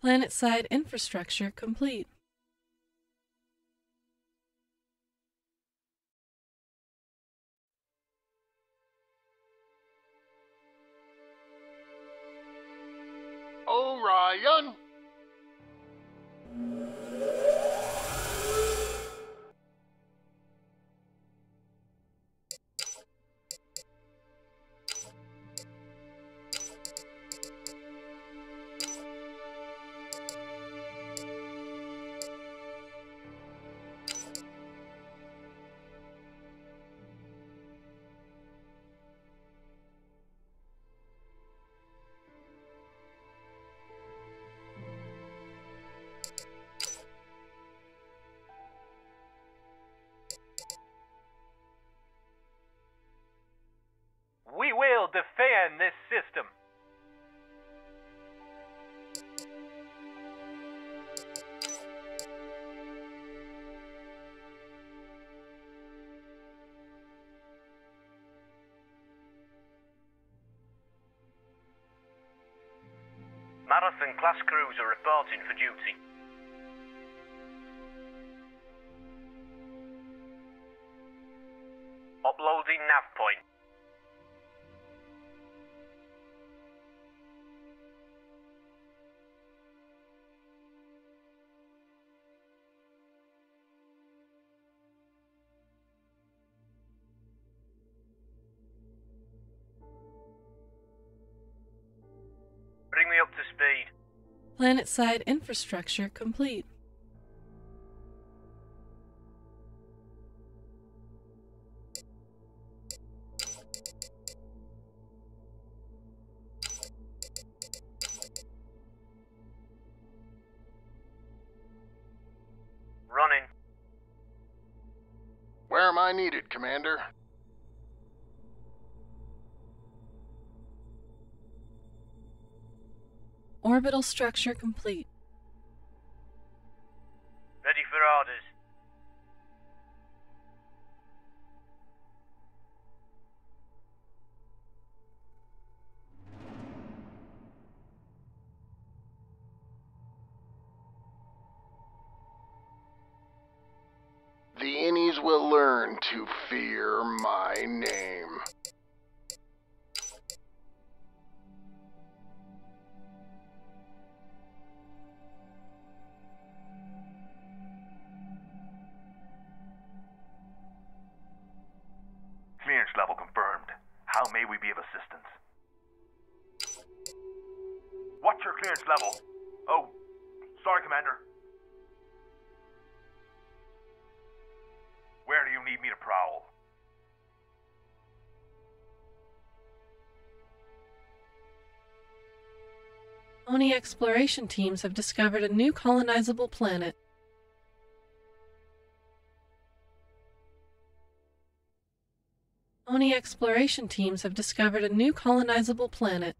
Planet-side infrastructure complete. Marathon class crews are reporting for duty. Uploading nav point. Planet-side infrastructure complete. Running. Where am I needed, Commander? Orbital structure complete. What's your clearance level? Oh, sorry, Commander. Where do you need me to prowl? ONI exploration teams have discovered a new colonizable planet. ONI exploration teams have discovered a new colonizable planet.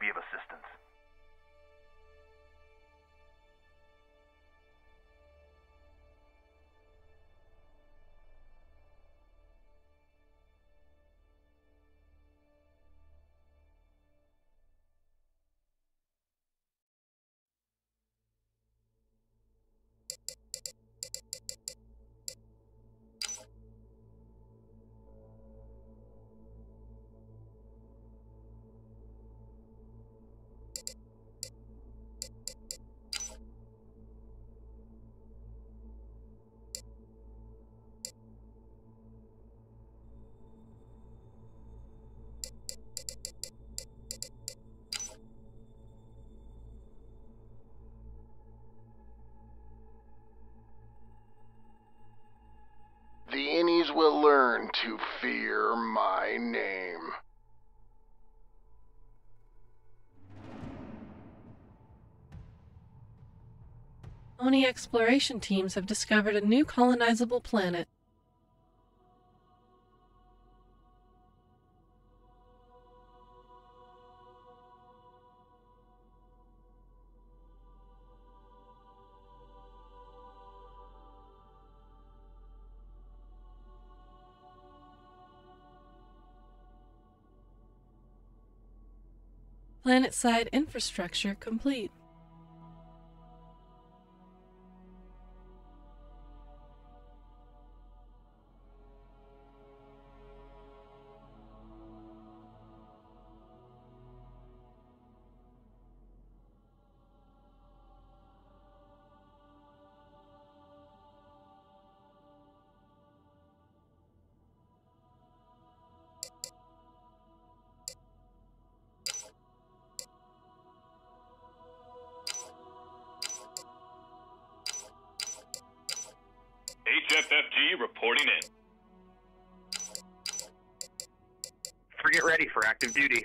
We be of assistance? ONI exploration teams have discovered a new colonizable planet. Planet-side infrastructure complete. Active duty.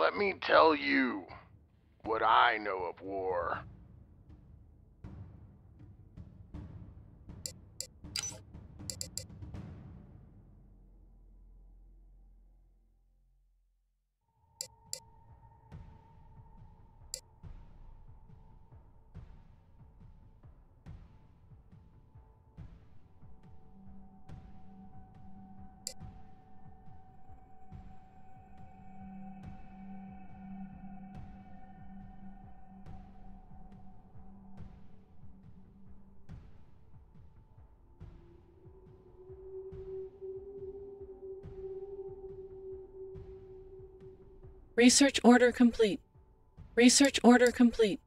Let me tell you what I know of war. Research order complete. Research order complete.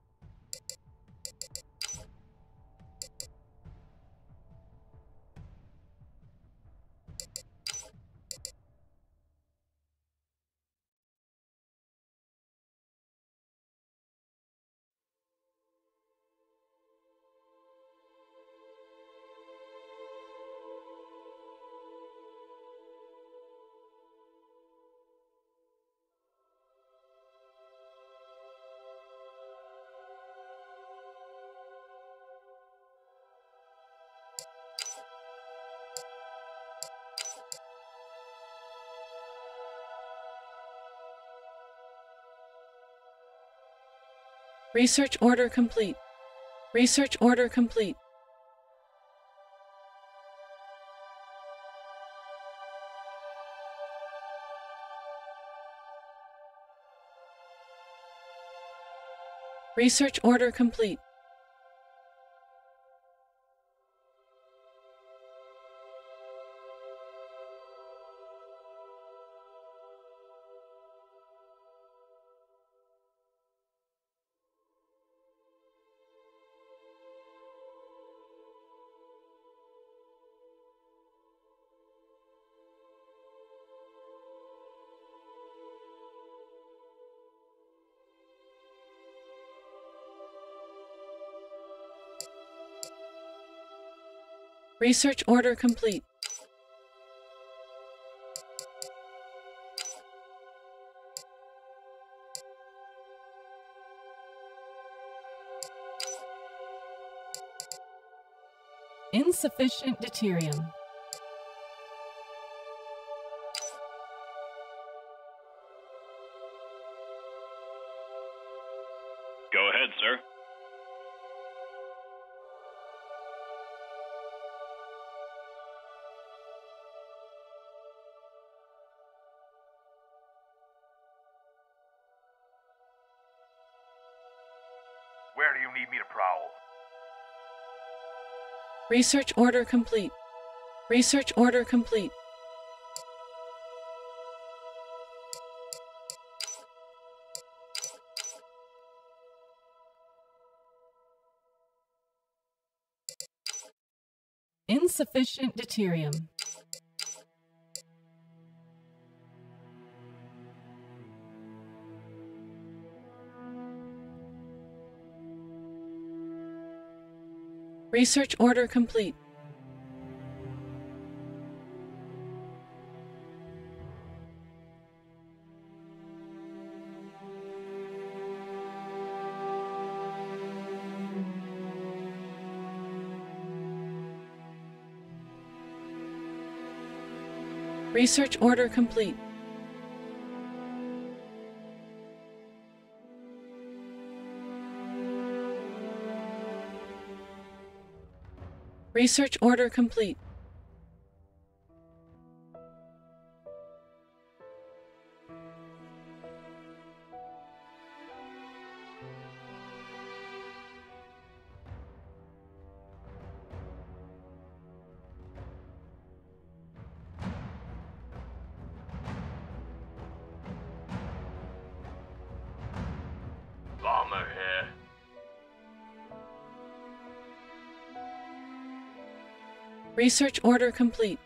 Research order complete. Research order complete. Research order complete. Research order complete. Insufficient deuterium. Research order complete. Research order complete. Insufficient deuterium. Research order complete. Research order complete. Research order complete. Research order complete.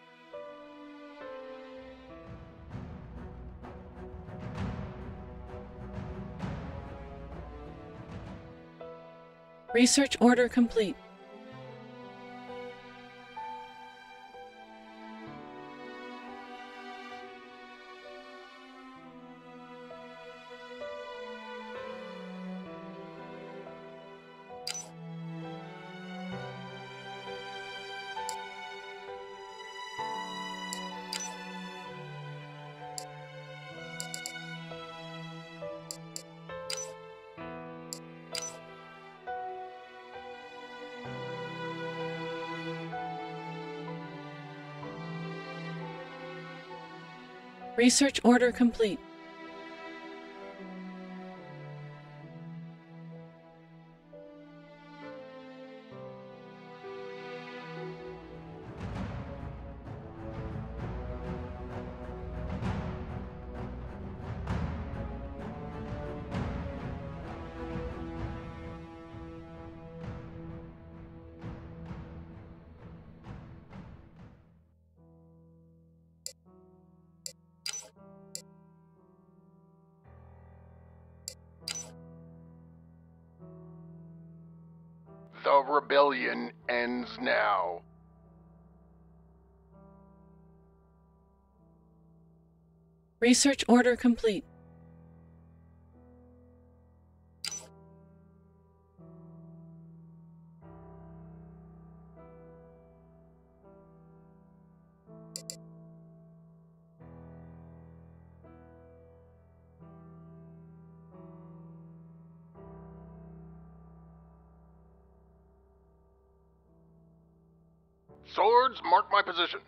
Research order complete. Research order complete. The rebellion ends now. Research order complete. Swords, mark my position.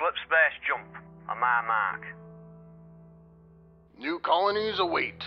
Slip space jump on my mark. New colonies await.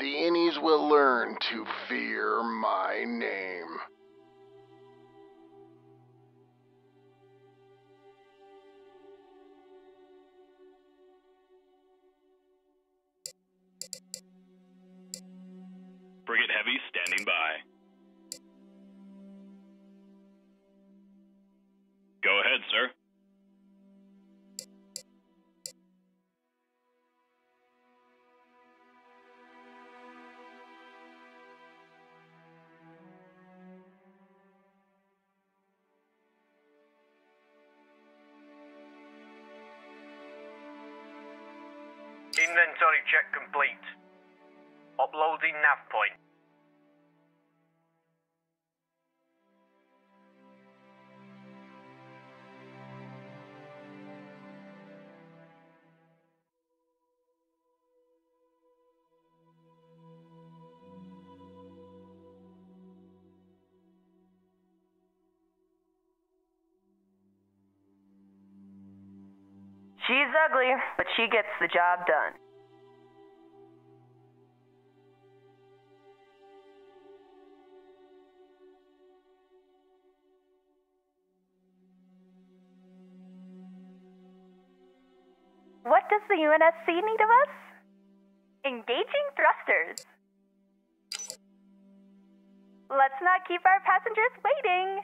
The innies will learn to fear my name. Frigate Heavy standing by. Inventory check complete. Uploading nav point. Ugly, but she gets the job done. What does the UNSC need of us? Engaging thrusters. Let's not keep our passengers waiting.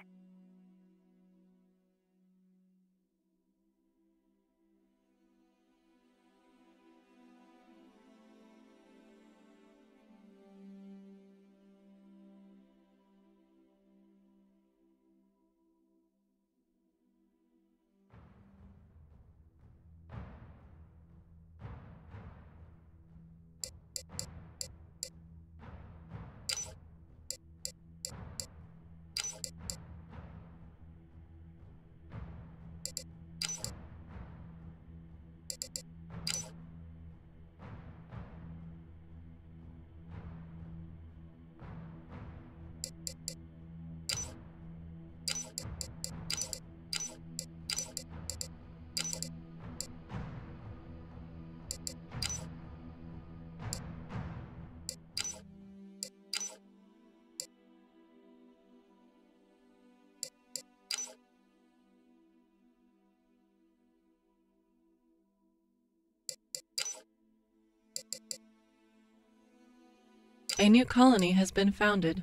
A new colony has been founded.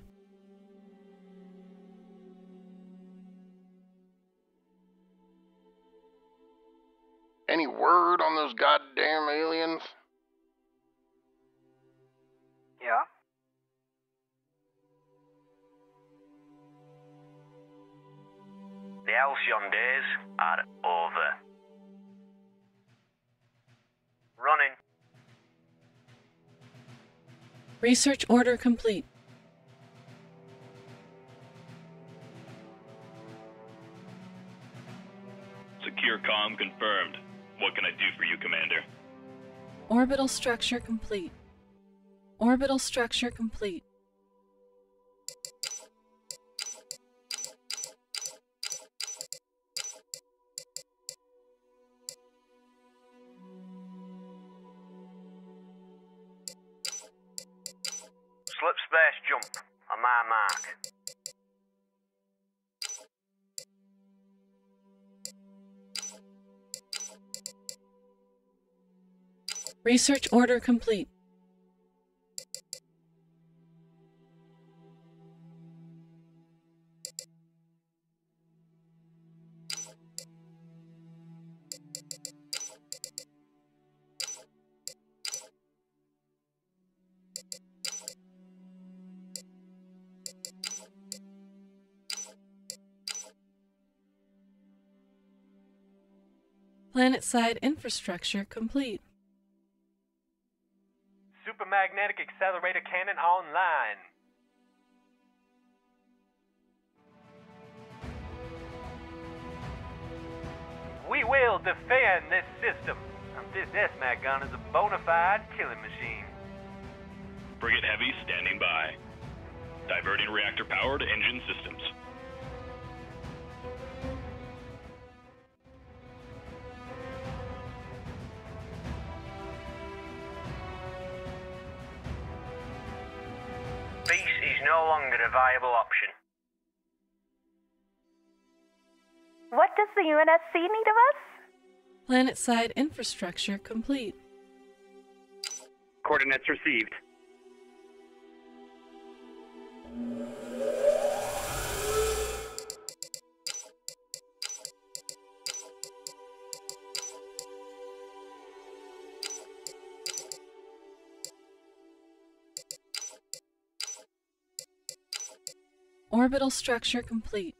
Research order complete. Secure comm confirmed. What can I do for you, Commander? Orbital structure complete. Orbital structure complete. Research order complete. Planet-side infrastructure complete. Supermagnetic accelerator cannon online. We will defend this system. This SMAC gun is a bona fide killing machine. Frigate Heavy standing by. Diverting reactor power to engine systems. Viable option. What does the UNSC need of us? Planet-side infrastructure complete. Coordinates received. Orbital structure complete.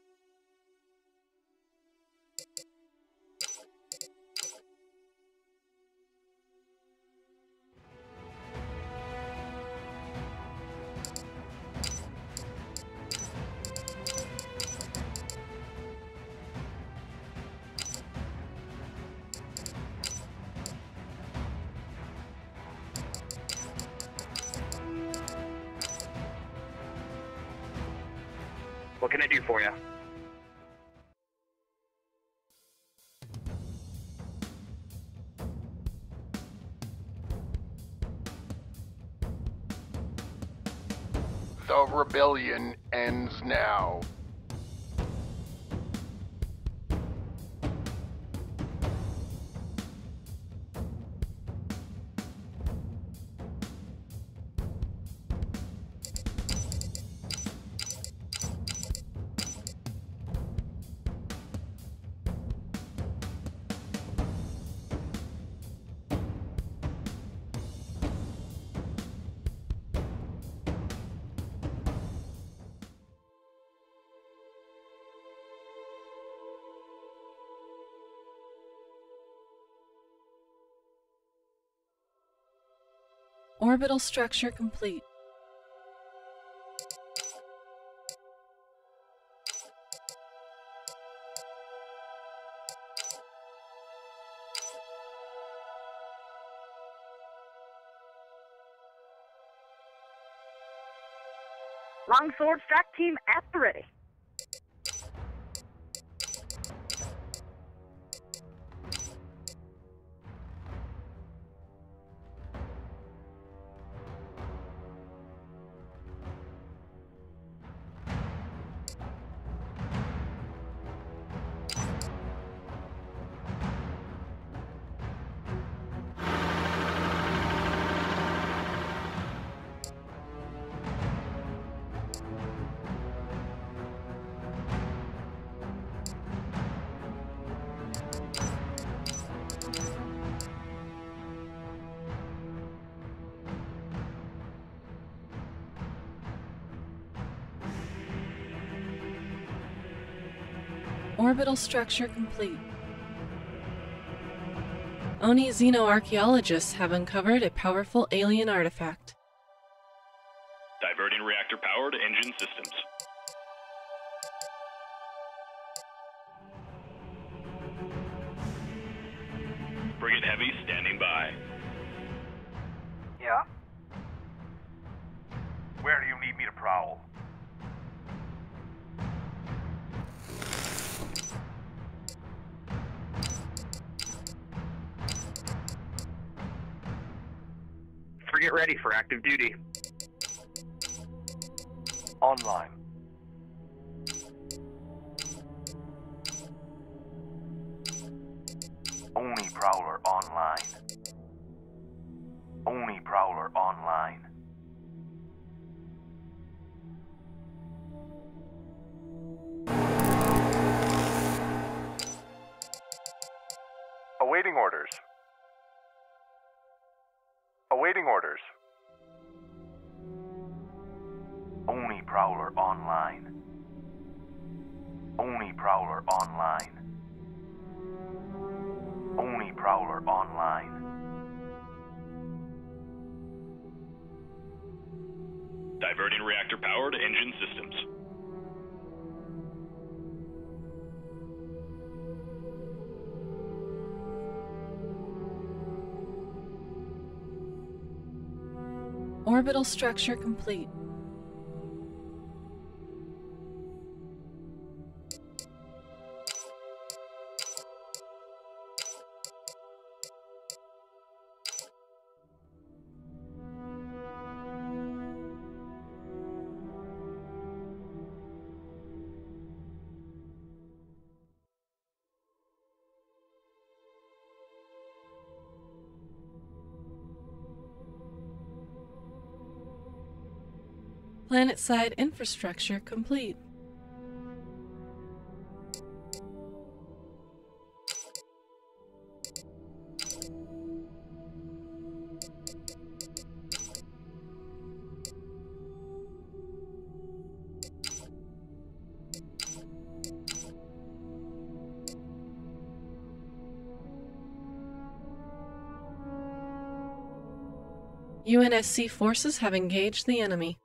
Rebellion ends now. Orbital structure complete. Longsword Strike Team at the ready. Orbital structure complete. ONI xenoarchaeologists have uncovered a powerful alien artifact. Diverting reactor power to engine systems. Frigate Heavy standing by. Yeah? Where do you need me to prowl? Ready for active duty. Online. Prowler online. Diverting reactor power to engine systems. Orbital structure complete. Planet-side infrastructure complete. UNSC forces have engaged the enemy.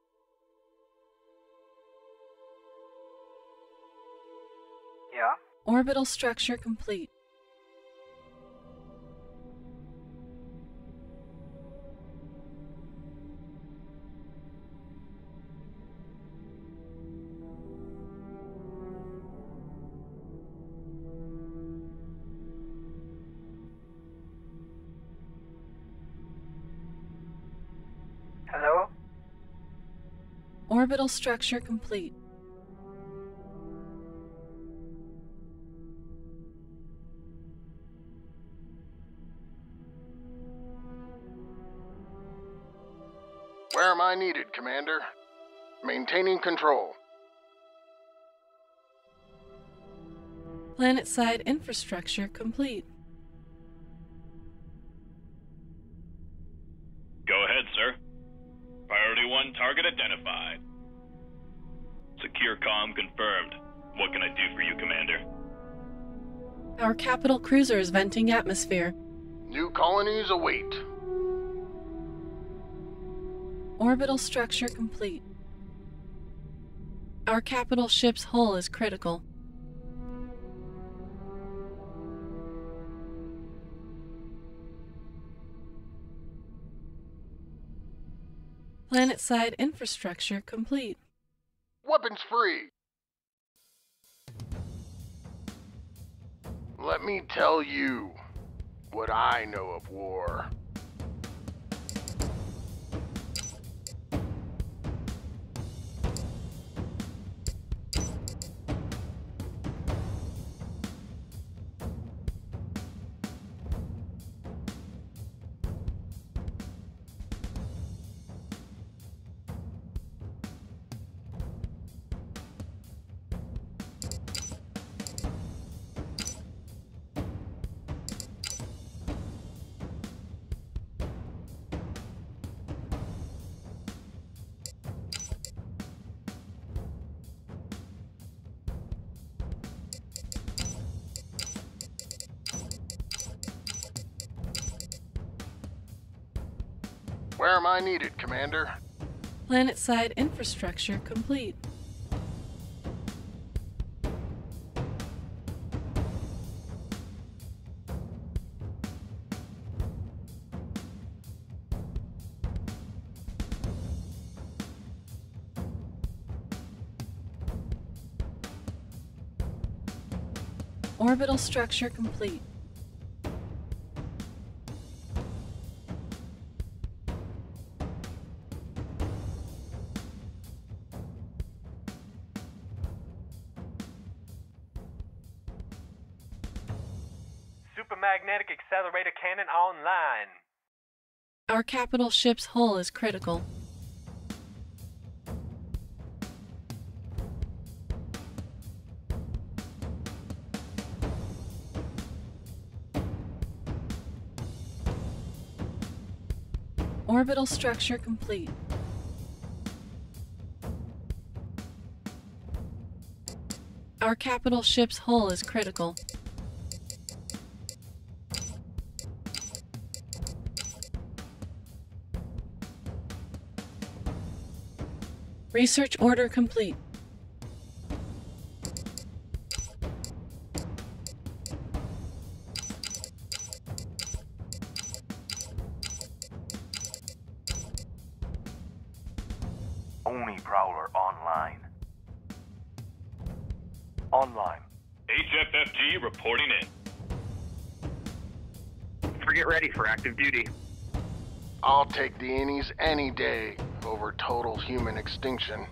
Orbital structure complete. Hello? Orbital structure complete. Where am I needed, Commander? Maintaining control. Planet-side infrastructure complete. Go ahead, sir. Priority 1 target identified. Secure comm confirmed. What can I do for you, Commander? Our capital cruiser is venting atmosphere. New colonies await. Orbital structure complete. Our capital ship's hull is critical. Planet-side infrastructure complete. Weapons free. Let me tell you what I know of war. Where am I needed, Commander? Planet-side infrastructure complete. Orbital structure complete. Capital ship's hull is critical. Orbital structure complete. Our capital ship's hull is critical. Research order complete. ONI Prowler online. Online. HFFG reporting in. Frigate ready for active duty. I'll take the innies any day over total human extinction.